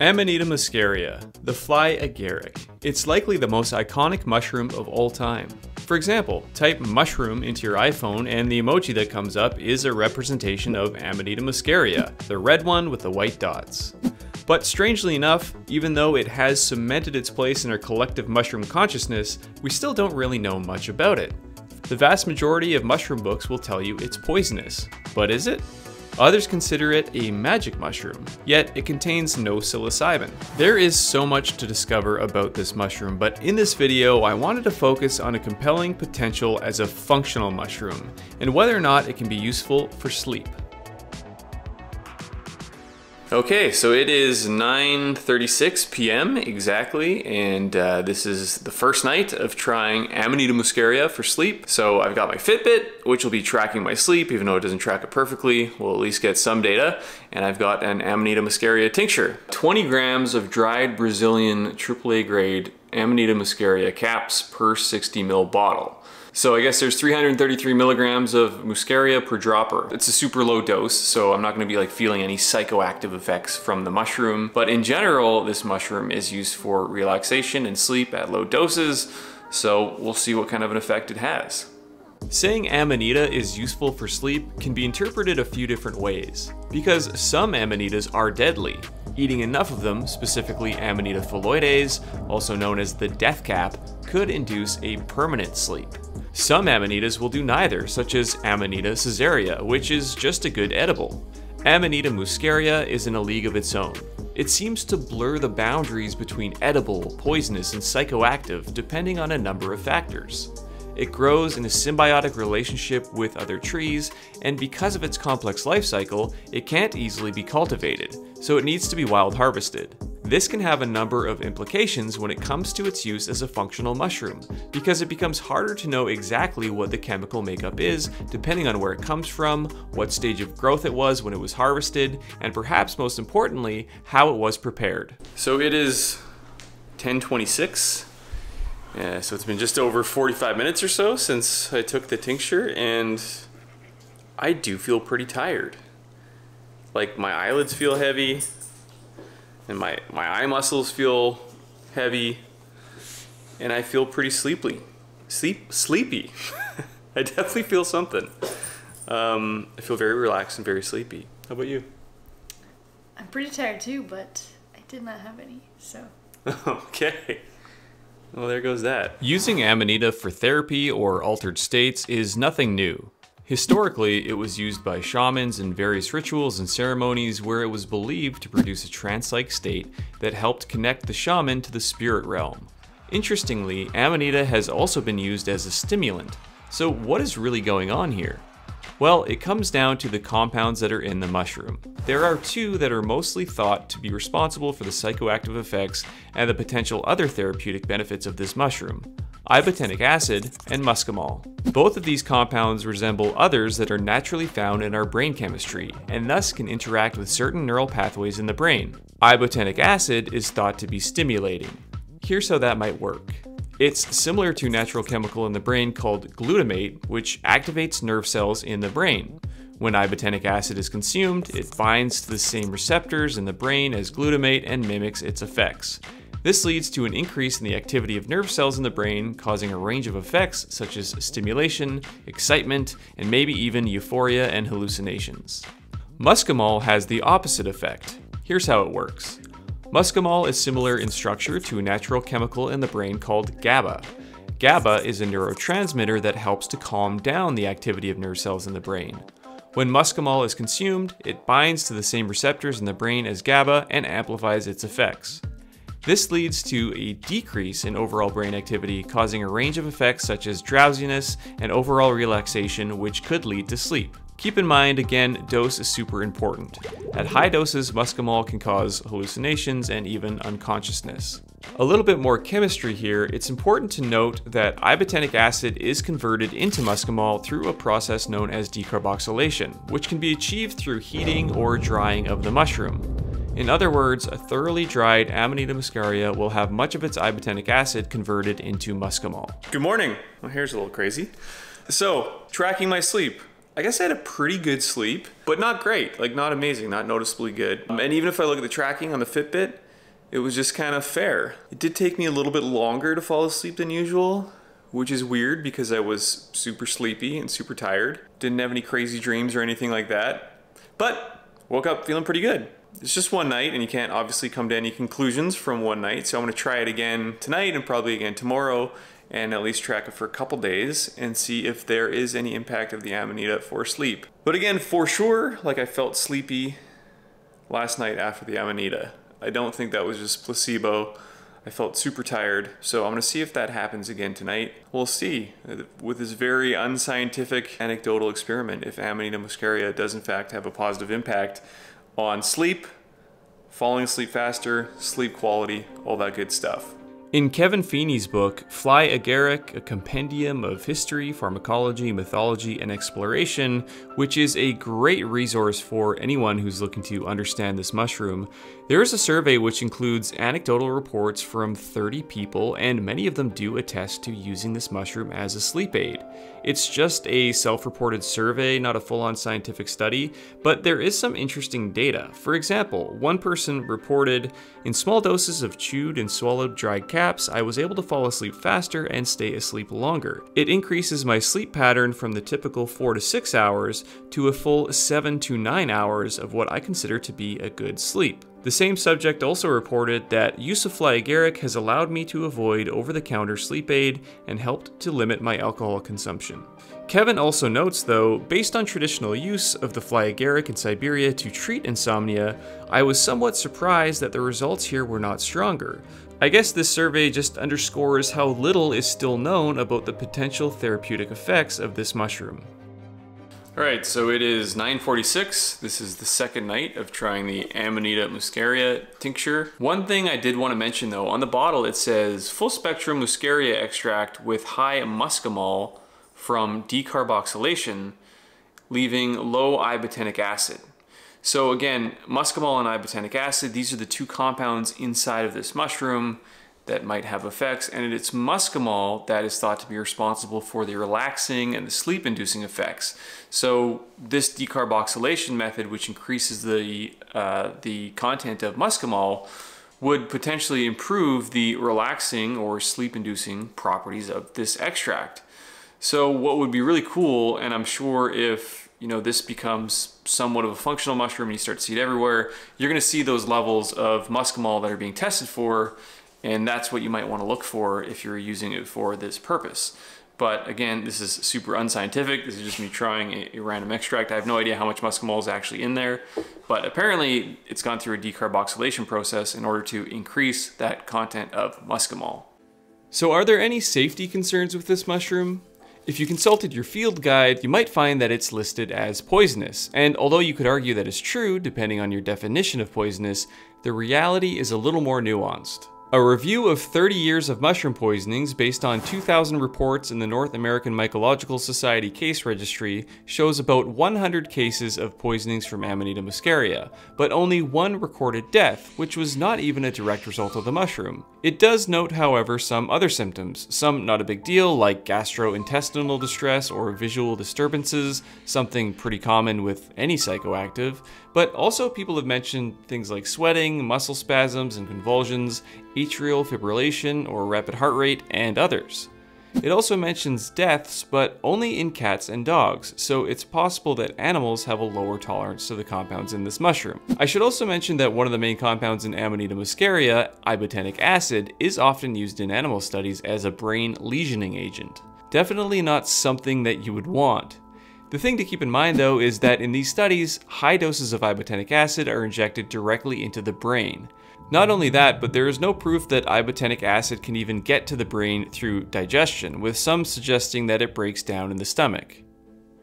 Amanita muscaria, the fly agaric. It's likely the most iconic mushroom of all time. For example, type mushroom into your iPhone and the emoji that comes up is a representation of Amanita muscaria, the red one with the white dots. But strangely enough, even though it has cemented its place in our collective mushroom consciousness, we still don't really know much about it. The vast majority of mushroom books will tell you it's poisonous, but is it? Others consider it a magic mushroom, yet it contains no psilocybin. There is so much to discover about this mushroom, but in this video I wanted to focus on a compelling potential as a functional mushroom, and whether or not it can be useful for sleep. Okay, so it is 9.36 p.m. exactly, and uh, this is the first night of trying Amanita muscaria for sleep. So I've got my Fitbit, which will be tracking my sleep, even though it doesn't track it perfectly. We'll at least get some data. And I've got an Amanita muscaria tincture. 20 grams of dried Brazilian AAA grade Amanita muscaria caps per 60 ml bottle. So I guess there's 333 milligrams of muscaria per dropper. It's a super low dose, so I'm not gonna be like feeling any psychoactive effects from the mushroom. But in general, this mushroom is used for relaxation and sleep at low doses, so we'll see what kind of an effect it has. Saying amanita is useful for sleep can be interpreted a few different ways, because some amanitas are deadly. Eating enough of them, specifically Amanita phalloides, also known as the death cap, could induce a permanent sleep. Some amanitas will do neither, such as Amanita caesarea, which is just a good edible. Amanita muscaria is in a league of its own. It seems to blur the boundaries between edible, poisonous, and psychoactive depending on a number of factors. It grows in a symbiotic relationship with other trees, and because of its complex life cycle, it can't easily be cultivated, so it needs to be wild harvested. This can have a number of implications when it comes to its use as a functional mushroom, because it becomes harder to know exactly what the chemical makeup is, depending on where it comes from, what stage of growth it was when it was harvested, and perhaps most importantly, how it was prepared. So it is 1026. Yeah, uh, so it's been just over 45 minutes or so since I took the tincture, and I do feel pretty tired. Like my eyelids feel heavy, and my, my eye muscles feel heavy and I feel pretty sleepy. Sleep, sleepy. I definitely feel something. Um, I feel very relaxed and very sleepy. How about you? I'm pretty tired too, but I did not have any, so. okay. Well, there goes that. Using Amanita for therapy or altered states is nothing new. Historically, it was used by shamans in various rituals and ceremonies where it was believed to produce a trance-like state that helped connect the shaman to the spirit realm. Interestingly, Amanita has also been used as a stimulant. So what is really going on here? Well, it comes down to the compounds that are in the mushroom. There are two that are mostly thought to be responsible for the psychoactive effects and the potential other therapeutic benefits of this mushroom ibotenic acid, and muscimol. Both of these compounds resemble others that are naturally found in our brain chemistry, and thus can interact with certain neural pathways in the brain. Ibotenic acid is thought to be stimulating. Here's how that might work. It's similar to a natural chemical in the brain called glutamate, which activates nerve cells in the brain. When ibotenic acid is consumed, it binds to the same receptors in the brain as glutamate and mimics its effects. This leads to an increase in the activity of nerve cells in the brain, causing a range of effects such as stimulation, excitement, and maybe even euphoria and hallucinations. Muscimol has the opposite effect. Here's how it works. Muscimol is similar in structure to a natural chemical in the brain called GABA. GABA is a neurotransmitter that helps to calm down the activity of nerve cells in the brain. When muscimol is consumed, it binds to the same receptors in the brain as GABA and amplifies its effects. This leads to a decrease in overall brain activity, causing a range of effects such as drowsiness and overall relaxation, which could lead to sleep. Keep in mind, again, dose is super important. At high doses, muscimol can cause hallucinations and even unconsciousness. A little bit more chemistry here, it's important to note that ibotenic acid is converted into muscimol through a process known as decarboxylation, which can be achieved through heating or drying of the mushroom. In other words, a thoroughly dried Amanita muscaria will have much of its ibotenic acid converted into muscimol. Good morning. My hair's a little crazy. So, tracking my sleep. I guess I had a pretty good sleep, but not great, like not amazing, not noticeably good. Um, and even if I look at the tracking on the Fitbit, it was just kind of fair. It did take me a little bit longer to fall asleep than usual, which is weird because I was super sleepy and super tired. Didn't have any crazy dreams or anything like that. But woke up feeling pretty good. It's just one night and you can't obviously come to any conclusions from one night. So I'm going to try it again tonight and probably again tomorrow and at least track it for a couple days and see if there is any impact of the Amanita for sleep. But again, for sure, like I felt sleepy last night after the Amanita. I don't think that was just placebo. I felt super tired, so I'm gonna see if that happens again tonight. We'll see with this very unscientific anecdotal experiment if Amanita muscaria does in fact have a positive impact on sleep, falling asleep faster, sleep quality, all that good stuff. In Kevin Feeney's book, Fly Agaric, a compendium of history, pharmacology, mythology, and exploration, which is a great resource for anyone who's looking to understand this mushroom, there is a survey which includes anecdotal reports from 30 people, and many of them do attest to using this mushroom as a sleep aid. It's just a self reported survey, not a full on scientific study, but there is some interesting data. For example, one person reported in small doses of chewed and swallowed dried caps, I was able to fall asleep faster and stay asleep longer. It increases my sleep pattern from the typical 4 to 6 hours to a full 7 to 9 hours of what I consider to be a good sleep. The same subject also reported that use of fly agaric has allowed me to avoid over the counter sleep aid and helped to limit my alcohol consumption. Kevin also notes, though, based on traditional use of the fly agaric in Siberia to treat insomnia, I was somewhat surprised that the results here were not stronger. I guess this survey just underscores how little is still known about the potential therapeutic effects of this mushroom. All right, so it is 9.46. This is the second night of trying the Amanita muscaria tincture. One thing I did want to mention though, on the bottle it says full spectrum muscaria extract with high muscimol from decarboxylation, leaving low ibotenic acid. So again, muscimol and ibotenic acid, these are the two compounds inside of this mushroom that might have effects, and it's muscimol that is thought to be responsible for the relaxing and the sleep inducing effects. So this decarboxylation method, which increases the, uh, the content of muscimol, would potentially improve the relaxing or sleep inducing properties of this extract. So what would be really cool, and I'm sure if you know this becomes somewhat of a functional mushroom and you start to see it everywhere, you're going to see those levels of muscimol that are being tested for and that's what you might want to look for if you're using it for this purpose. But again, this is super unscientific. This is just me trying a, a, random extract. I have no idea how much muscimol is actually in there, but apparently it's gone through a decarboxylation process in order to increase that content of muscimol. So are there any safety concerns with this mushroom? If you consulted your field guide, you might find that it's listed as poisonous, and although you could argue that is true depending on your definition of poisonous, the reality is a little more nuanced. A review of 30 years of mushroom poisonings based on 2,000 reports in the North American Mycological Society case registry shows about 100 cases of poisonings from Amanita muscaria, but only one recorded death, which was not even a direct result of the mushroom. It does note, however, some other symptoms, some not a big deal, like gastrointestinal distress or visual disturbances, something pretty common with any psychoactive, but also people have mentioned things like sweating, muscle spasms and convulsions, atrial fibrillation or rapid heart rate, and others. It also mentions deaths, but only in cats and dogs, so it's possible that animals have a lower tolerance to the compounds in this mushroom. I should also mention that one of the main compounds in Amanita muscaria, ibotenic acid, is often used in animal studies as a brain lesioning agent. Definitely not something that you would want. The thing to keep in mind though is that in these studies, high doses of ibotenic acid are injected directly into the brain. Not only that, but there is no proof that ibotenic acid can even get to the brain through digestion, with some suggesting that it breaks down in the stomach.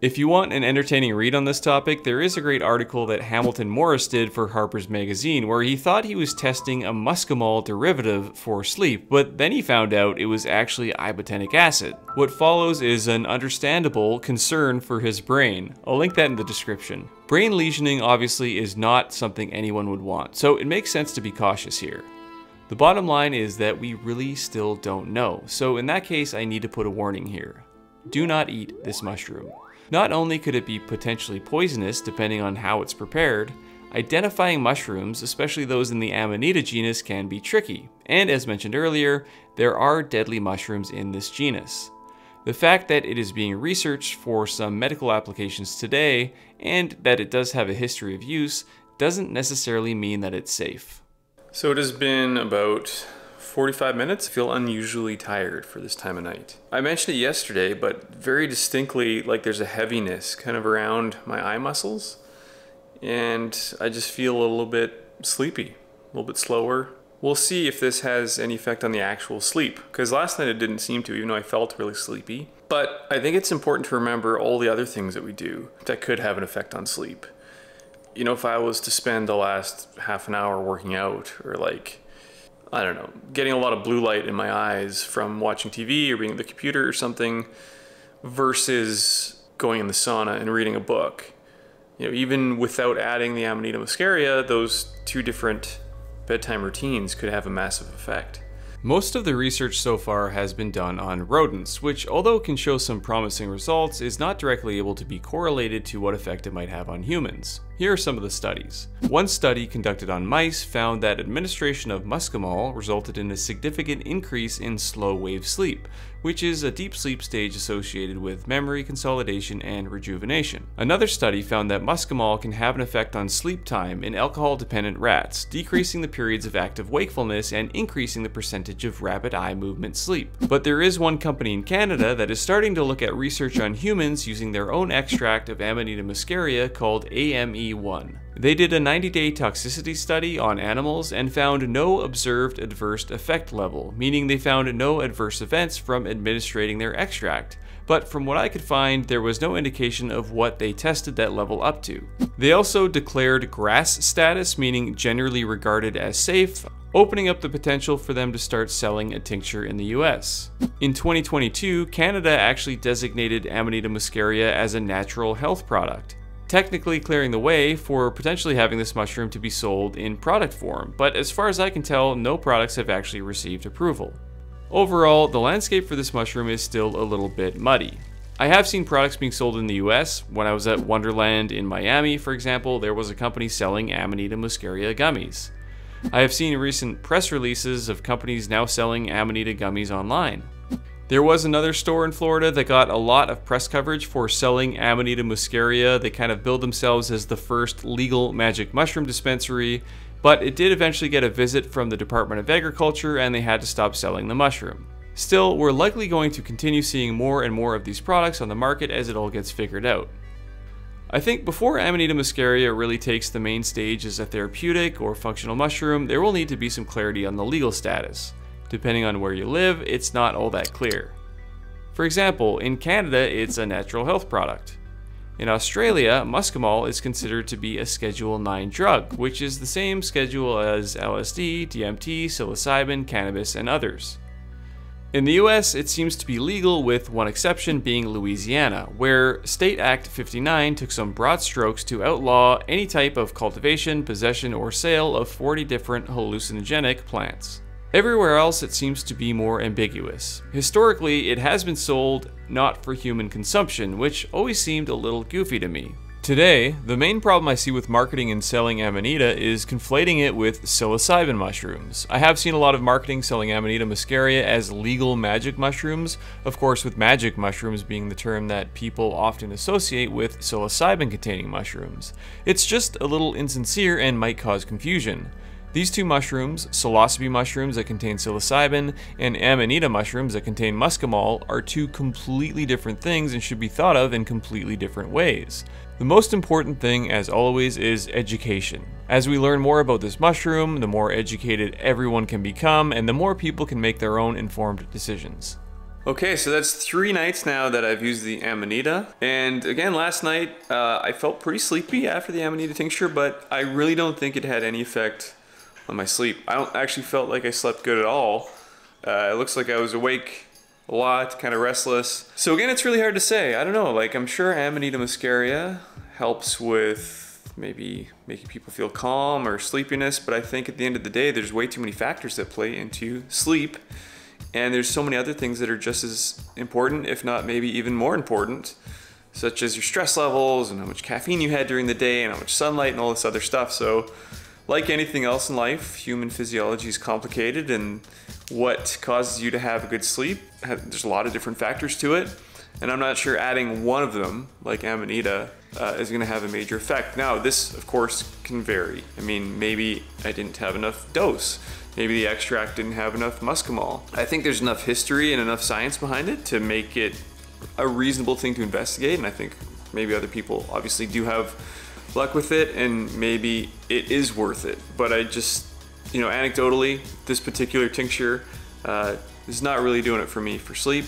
If you want an entertaining read on this topic, there is a great article that Hamilton Morris did for Harper's Magazine where he thought he was testing a muscimol derivative for sleep, but then he found out it was actually ibotenic acid. What follows is an understandable concern for his brain. I'll link that in the description. Brain lesioning obviously is not something anyone would want, so it makes sense to be cautious here. The bottom line is that we really still don't know, so in that case I need to put a warning here. Do not eat this mushroom. Not only could it be potentially poisonous depending on how it's prepared, identifying mushrooms, especially those in the Amanita genus, can be tricky. And as mentioned earlier, there are deadly mushrooms in this genus. The fact that it is being researched for some medical applications today, and that it does have a history of use, doesn't necessarily mean that it's safe. So it has been about 45 minutes. I feel unusually tired for this time of night. I mentioned it yesterday, but very distinctly, like there's a heaviness kind of around my eye muscles. And I just feel a little bit sleepy, a little bit slower. We'll see if this has any effect on the actual sleep, because last night it didn't seem to, even though I felt really sleepy. But I think it's important to remember all the other things that we do that could have an effect on sleep. You know, if I was to spend the last half an hour working out, or like I don't know, getting a lot of blue light in my eyes from watching TV or being at the computer or something versus going in the sauna and reading a book. You know, even without adding the Amanita muscaria, those two different bedtime routines could have a massive effect. Most of the research so far has been done on rodents, which, although can show some promising results, is not directly able to be correlated to what effect it might have on humans. Here are some of the studies. One study conducted on mice found that administration of muscimol resulted in a significant increase in slow wave sleep, which is a deep sleep stage associated with memory consolidation and rejuvenation. Another study found that muscimol can have an effect on sleep time in alcohol-dependent rats, decreasing the periods of active wakefulness and increasing the percentage of rapid eye movement sleep. But there is one company in Canada that is starting to look at research on humans using their own extract of Amanita muscaria called AME They did a 90 day toxicity study on animals and found no observed adverse effect level, meaning they found no adverse events from administering their extract. But from what I could find, there was no indication of what they tested that level up to. They also declared GRAS status, meaning generally regarded as safe, opening up the potential for them to start selling a tincture in the US. In 2022, Canada actually designated Amanita muscaria as a natural health product technically clearing the way for potentially having this mushroom to be sold in product form, but as far as I can tell, no products have actually received approval. Overall, the landscape for this mushroom is still a little bit muddy. I have seen products being sold in the US. When I was at Wonderland in Miami, for example, there was a company selling Amanita muscaria gummies. I have seen recent press releases of companies now selling Amanita gummies online. There was another store in Florida that got a lot of press coverage for selling Amanita muscaria. They kind of billed themselves as the first legal magic mushroom dispensary, but it did eventually get a visit from the Department of Agriculture and they had to stop selling the mushroom. Still, we're likely going to continue seeing more and more of these products on the market as it all gets figured out. I think before Amanita muscaria really takes the main stage as a therapeutic or functional mushroom, there will need to be some clarity on the legal status. Depending on where you live, it's not all that clear. For example, in Canada, it's a natural health product. In Australia, muscimol is considered to be a Schedule 9 drug, which is the same schedule as LSD, DMT, psilocybin, cannabis, and others. In the US, it seems to be legal with one exception being Louisiana, where State Act 59 took some broad strokes to outlaw any type of cultivation, possession, or sale of 40 different hallucinogenic plants. Everywhere else, it seems to be more ambiguous. Historically, it has been sold not for human consumption, which always seemed a little goofy to me. Today, the main problem I see with marketing and selling Amanita is conflating it with psilocybin mushrooms. I have seen a lot of marketing selling Amanita muscaria as legal magic mushrooms, of course with magic mushrooms being the term that people often associate with psilocybin containing mushrooms. It's just a little insincere and might cause confusion. These two mushrooms, psilocybe mushrooms that contain psilocybin and amanita mushrooms that contain muscimol, are two completely different things and should be thought of in completely different ways. The most important thing, as always, is education. As we learn more about this mushroom, the more educated everyone can become, and the more people can make their own informed decisions. Okay, so that's three nights now that I've used the Amanita. And again, last night uh, I felt pretty sleepy after the Amanita tincture, but I really don't think it had any effect on my sleep. I don't actually felt like I slept good at all. Uh, it looks like I was awake a lot, kind of restless. So again, it's really hard to say. I don't know. Like I'm sure Amanita muscaria helps with maybe making people feel calm or sleepiness, but I think at the end of the day, there's way too many factors that play into sleep. And there's so many other things that are just as important, if not maybe even more important. such as your stress levels and how much caffeine you had during the day and how much sunlight and all this other stuff. So, like anything else in life, human physiology is complicated, and what causes you to have a good sleep, there's a lot of different factors to it. And I'm not sure adding one of them, like Amanita, uh, is going to have a major effect. Now, this, of course, can vary. I mean, maybe I didn't have enough dose. Maybe the extract didn't have enough muscimol. I think there's enough history and enough science behind it to make it a reasonable thing to investigate. And I think maybe other people obviously do have luck with it and maybe it is worth it. But I just, you know, anecdotally, this particular tincture uh, is not really doing it for me for sleep.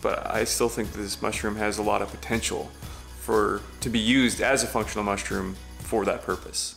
But I still think this mushroom has a lot of potential for to be used as a functional mushroom for that purpose.